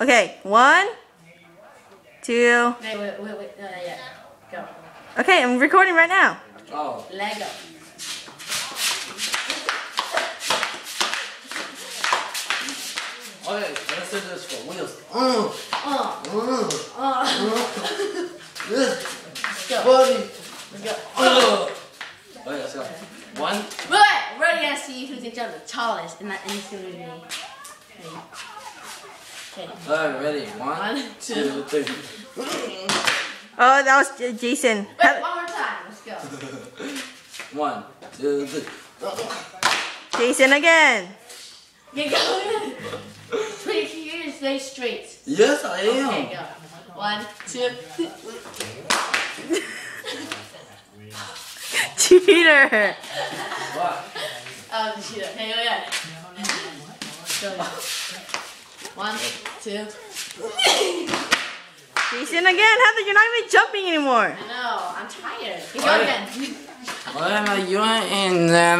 Okay, one, two. Wait, wait, wait, wait. No, not yet. Go. Okay, I'm recording right now. Oh. Lego. Okay, let's do this for wheels. Uh, Uh, uh, uh. this. Go. Buddy. Let's go. Uh. Okay, let's go. One. Wait, we're gonna see who's gonna jump the tallest, and that and it's gonna be me. Ready? Okay. Alright, ready. One, One, two, two. three. Oh, that was Jason. Wait, one more time. Let's go. One, two, three. Jason again. Get going. Wait, you stay straight. Yes, I am. Okay, go. One, two. Cheater. What? Oh, shit. Okay, go again. Go. One, two. Jason again. Heather, you're not even jumping anymore. I know. I'm tired. Okay, go again. What am I doing in there?